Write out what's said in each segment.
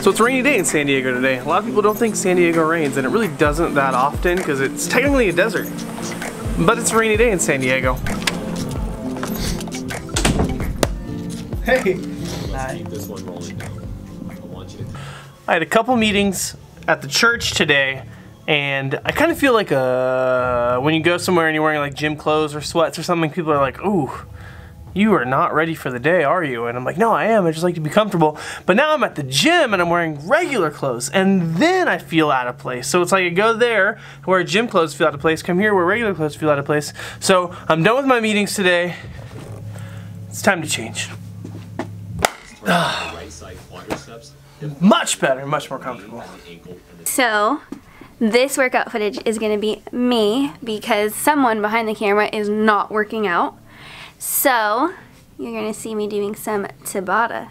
So it's a rainy day in San Diego today. A lot of people don't think San Diego rains, and it really doesn't that often because it's technically a desert. But it's a rainy day in San Diego. Hey! Keep this one rolling down. I want you to. I had a couple meetings at the church today, and I kind of feel like uh, when you go somewhere and you're wearing like gym clothes or sweats or something, people are like, ooh, you are not ready for the day, are you? And I'm like, no, I am. I just like to be comfortable. But now I'm at the gym and I'm wearing regular clothes, and then I feel out of place. So it's like I go there, wear gym clothes, feel out of place, come here, wear regular clothes, feel out of place. So I'm done with my meetings today. It's time to change. Much better, much more comfortable. So, this workout footage is to be me because someone behind the camera is not working out. So, you're going to see me doing some Tabata.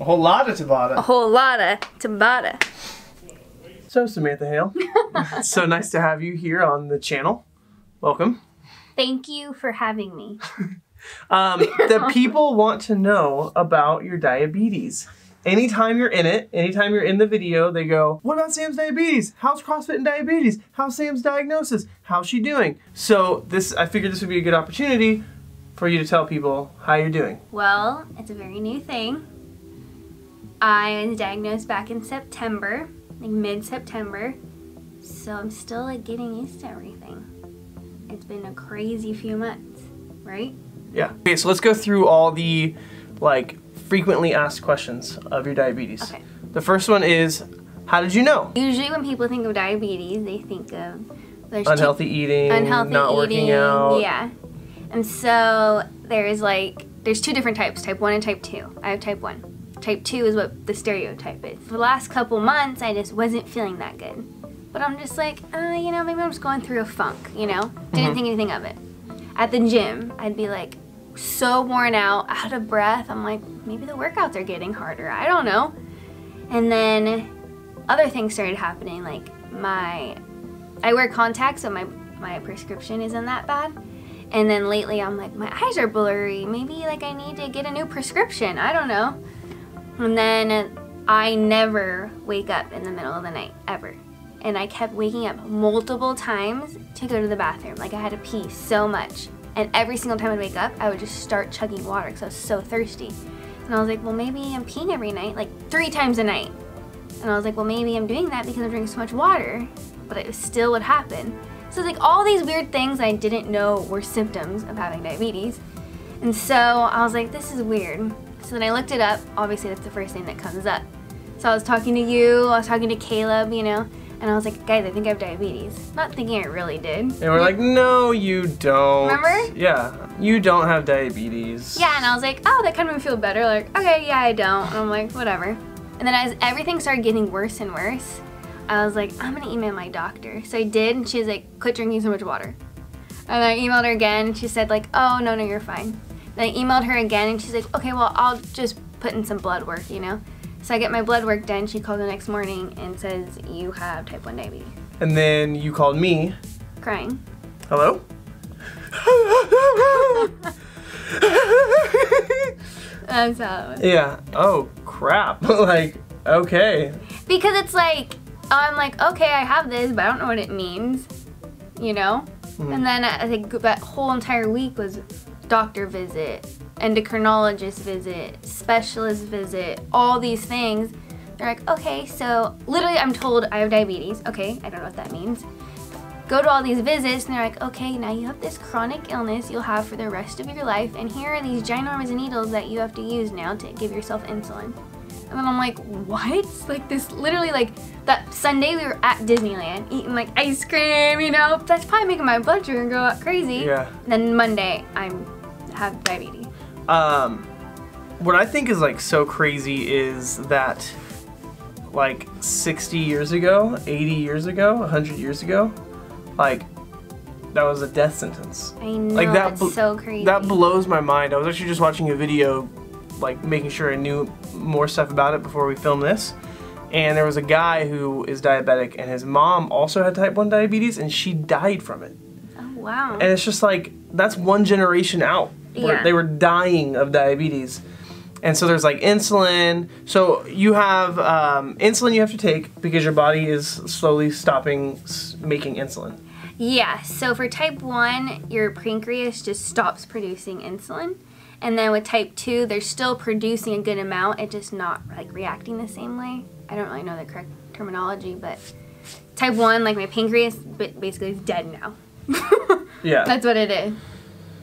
A whole lot of Tabata. A whole lot of Tabata. So, Samantha Hale, it's so nice to have you here on the channel. Welcome. Thank you for having me. Um, the people want to know about your diabetes. Anytime you're in it, anytime you're in the video, they go, What about Sam's diabetes? How's CrossFit and diabetes? How's Sam's diagnosis? How's she doing? So this I figured this would be a good opportunity for you to tell people how you're doing. Well, it's a very new thing. I was diagnosed back in September, like mid-September. So I'm still like getting used to everything. It's been a crazy few months, right? Yeah. Okay, so let's go through all the like frequently asked questions of your diabetes. Okay. The first one is how did you know? Usually when people think of diabetes, they think of Unhealthy eating, unhealthy not eating. working out. Yeah. And so there's like there's two different types, type 1 and type 2. I have type 1. Type 2 is what the stereotype is. For the last couple months, I just wasn't feeling that good. But I'm just like, uh, you know, maybe I'm just going through a funk, you know? Didn't think anything of it. At the gym, I'd be like so worn out, out of breath. I'm like, maybe the workouts are getting harder. I don't know. And then other things started happening, like my I wear contacts, so my my prescription isn't that bad. And then lately, I'm like, my eyes are blurry. Maybe like I need to get a new prescription. I don't know. And then I never wake up in the middle of the night ever. And I kept waking up multiple times to go to the bathroom. Like I had to pee so much. And every single time I'd wake up, I would just start chugging water because I was so thirsty. And I was like, well, maybe I'm peeing every night, like three times a night. And I was like, well, maybe I'm doing that because I'm drinking so much water, but it still would happen. So like all these weird things I didn't know were symptoms of having diabetes. And so I was like, this is weird. So then I looked it up. Obviously, that's the first thing that comes up. So I was talking to you, I was talking to Caleb, you know, and I was like, guys, I think I have diabetes. Not thinking I really did. And we're like, no, you don't. Remember? Yeah, you don't have diabetes. Yeah, and I was like, oh, that kind of made me feel better. Like, okay, yeah, I don't. And I'm like, whatever. And then as everything started getting worse and worse, I was like, I'm gonna email my doctor. So I did, and she was like, quit drinking so much water. And I emailed her again, and she said like, oh, no, no, you're fine. Then I emailed her again, and she's like, okay, well, I'll just put in some blood work, you know? So I get my blood work done. She called the next morning and says, you have type 1 diabetes. And then you called me. Crying. Hello? That's how it was. yeah. Oh, crap. like, okay. Because it's like, Oh, I'm like, okay, I have this, but I don't know what it means, you know? Hmm. And then uh, I think that whole entire week was doctor visit, endocrinologist visit, specialist visit, all these things. They're like, okay, so literally I'm told I have diabetes. Okay, I don't know what that means. Go to all these visits and they're like, okay, now you have this chronic illness you'll have for the rest of your life, and here are these ginormous needles that you have to use now to give yourself insulin. And then I'm like, what? Like this, literally like that Sunday we were at Disneyland eating like ice cream, you know? That's probably making my blood sugar go up crazy. Yeah. And then Monday I'm have diabetes. Um, what I think is like so crazy is that like 60 years ago, 80 years ago, 100 years ago, like that was a death sentence. I know Like that bl- so crazy. That blows my mind. I was actually just watching a video, like making sure I knew more stuff about it before we filmed this. And there was a guy who is diabetic, and his mom also had type 1 diabetes, and she died from it. oh, wow. And it's just like, that's one generation out. where Yeah. They were dying of diabetes. And so there's like insulin. So you have um, insulin you have to take because your body is slowly stopping making insulin. Yeah, so for type 1, your pancreas just stops producing insulin. And then with type 2, they're still producing a good amount, it's just not like reacting the same way. I don't really know the correct terminology, but type 1, like my pancreas, basically is dead now. Yeah. That's what it is.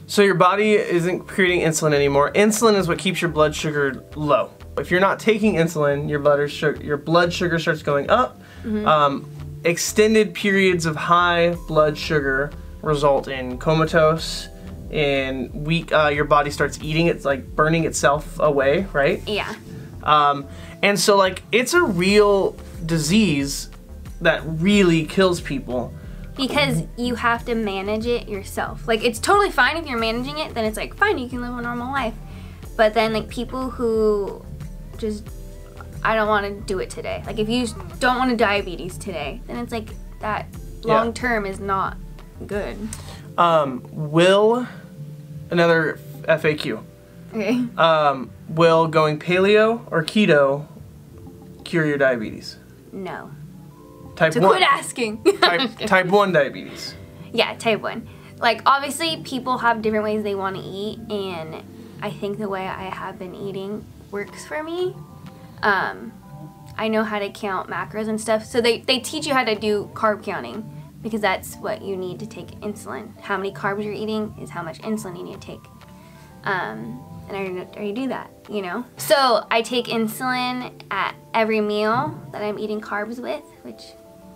So your body isn't creating insulin anymore. Insulin is what keeps your blood sugar low. If you're not taking insulin, your blood sugar your blood sugar starts going up. Um, extended periods of high blood sugar result in comatose. In weak, uh, your body starts eating. It's like burning itself away, right? Yeah. Um, and so like it's a real disease that really kills people. Because you have to manage it yourself. Like, it's totally fine if you're managing it, then it's like, fine, you can live a normal life. But then, like, people who just, I don't want to do it today. Like, if you don't want to diabetes today, then it's like, that long term is not good. Um, will another FAQ. Okay. Um, will going paleo or keto cure your diabetes? No. Type So one. quit asking. Type, type one diabetes. Yeah, type 1. Like, obviously, people have different ways they want to eat, and I think the way I have been eating works for me. Um, I know how to count macros and stuff. So, they, they teach you how to do carb counting because that's what you need to take insulin. How many carbs you're eating is how much insulin you need to take. Um, and I already, do that, you know? So, I take insulin at every meal that I'm eating carbs with, which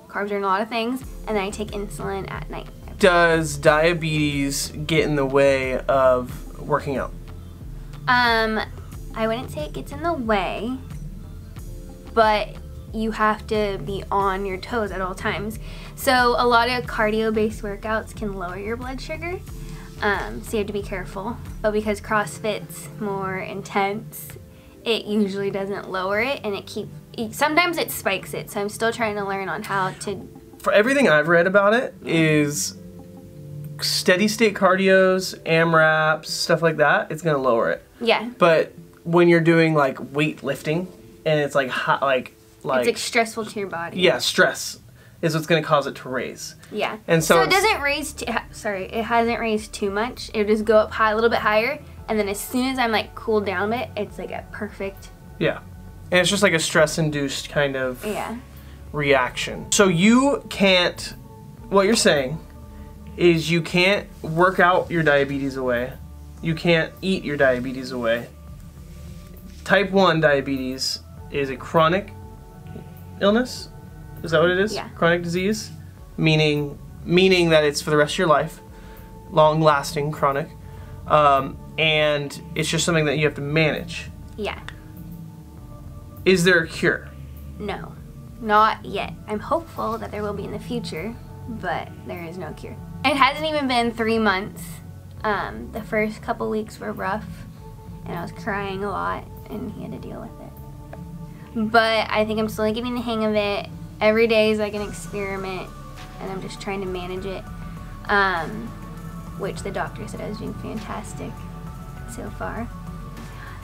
carbs are in a lot of things, and then I take insulin at night. Does diabetes get in the way of working out? Um, I wouldn't say it gets in the way, but you have to be on your toes at all times. So a lot of cardio-based workouts can lower your blood sugar. Um, so you have to be careful. But because CrossFit's more intense, it usually doesn't lower it, and it keep. It, sometimes it spikes it. So I'm still trying to learn on how to. For everything I've read about it is steady state cardios, AMRAPs, stuff like that, it's gonna lower it. Yeah, But when you're doing like weightlifting and it's like hot, like like it's like stressful to your body. yeah, stress is what's gonna cause it to raise. Yeah. And so so it doesn't raise. T- sorry, it hasn't raised too much. It just go up high, a little bit higher, and then as soon as I'm like cooled down a bit, it's like a perfect. Yeah. And it's just like a stress induced kind of Yeah. reaction. So you can't, what you're saying is you can't work out your diabetes away. You can't eat your diabetes away. Type 1 diabetes is a chronic illness. Is that what it is? Yeah. Chronic disease, meaning meaning that it's for the rest of your life, long lasting chronic. Um, and it's just something that you have to manage. Yeah. Is there a cure? No, not yet. I'm hopeful that there will be in the future, but there is no cure. It hasn't even been three months. Um, the first couple weeks were rough, and I was crying a lot, and he had to deal with it. But I think I'm slowly getting the hang of it. Every day is like an experiment, and I'm just trying to manage it. Um, which the doctor said I was doing fantastic so far.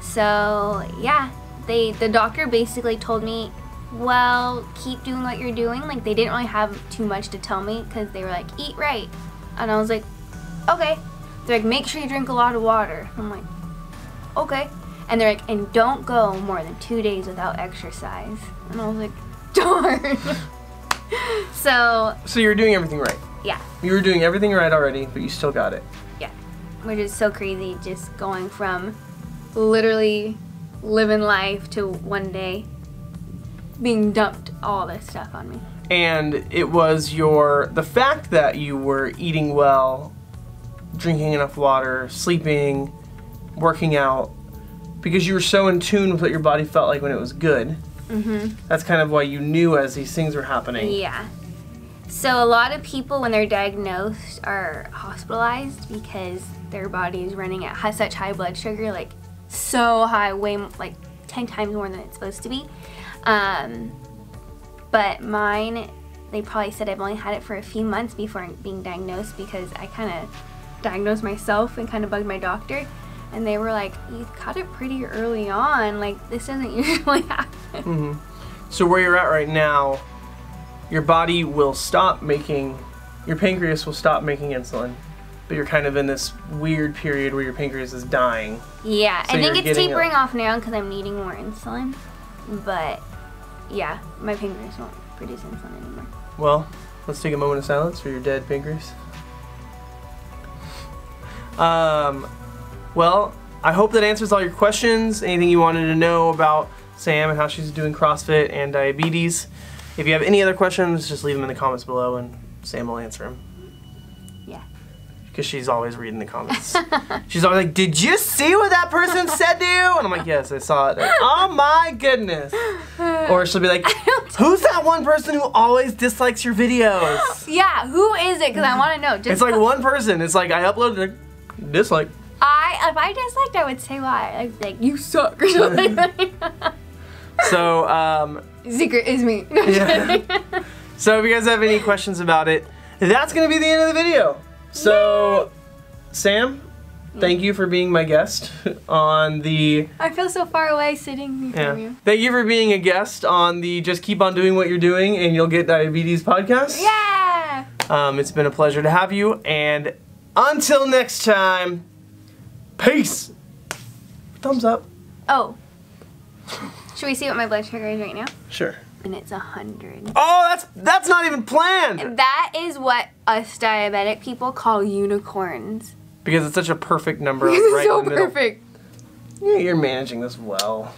So yeah, they the doctor basically told me, well, keep doing what you're doing. Like they didn't really have too much to tell me because they were like, eat right, and I was like, okay. They're like, make sure you drink a lot of water. I'm like, okay. And they're like, and don't go more than two days without exercise. And I was like, darn. so So you're doing everything right. yeah, You were doing everything right already, but you still got it. yeah, which is so crazy. Just going from literally living life to one day being dumped all this stuff on me. And it was your the fact that you were eating well, drinking enough water, sleeping, working out, because you were so in tune with what your body felt like when it was good. Mm-hmm. That's kind of why you knew as these things were happening. Yeah. So a lot of people, when they're diagnosed, are hospitalized because their body is running at hi- such high blood sugar, like so high, way like ten times more than it's supposed to be. Um, but mine, they probably said I've only had it for a few months before being diagnosed because I kind of diagnosed myself and kind of bugged my doctor. And they were like, "You caught it pretty early on. Like this doesn't usually happen." So where you're at right now, your body will stop making, your pancreas will stop making insulin, but you're kind of in this weird period where your pancreas is dying. Yeah, So I think it's tapering off now because I'm needing more insulin. But yeah, my pancreas won't produce insulin anymore. Well, let's take a moment of silence for your dead pancreas. Um, well, I hope that answers all your questions. Anything you wanted to know about Sam and how she's doing CrossFit and diabetes. If you have any other questions, just leave them in the comments below and Sam will answer them. Yeah. Because she's always reading the comments. she's always like, Did you see what that person said to you? And I'm like, Yes, I saw it. oh my goodness. Or she'll be like, Who's that one person who always dislikes your videos? Yeah, who is it? Because I want to know. Just It's like one person. It's like I uploaded a dislike. I if I disliked, I would say why. I'd be like, you suck or something. So, um, Secret is me. Yeah. so if you guys have any questions about it, that's gonna be the end of the video. So, Sam, thank you for being my guest on the I feel so far away sitting yeah. from you. Thank you for being a guest on the Just Keep on Doing What You're Doing and You'll Get Diabetes podcast. Yeah. Um, it's been a pleasure to have you, and until next time, peace. Thumbs up. Oh. Should we see what my blood sugar is right now? Sure. And it's a hundred. Oh, that's that's not even planned That is what us diabetic people call unicorns. because it's such a perfect number. This is right so in the perfect. Yeah, you're managing this well.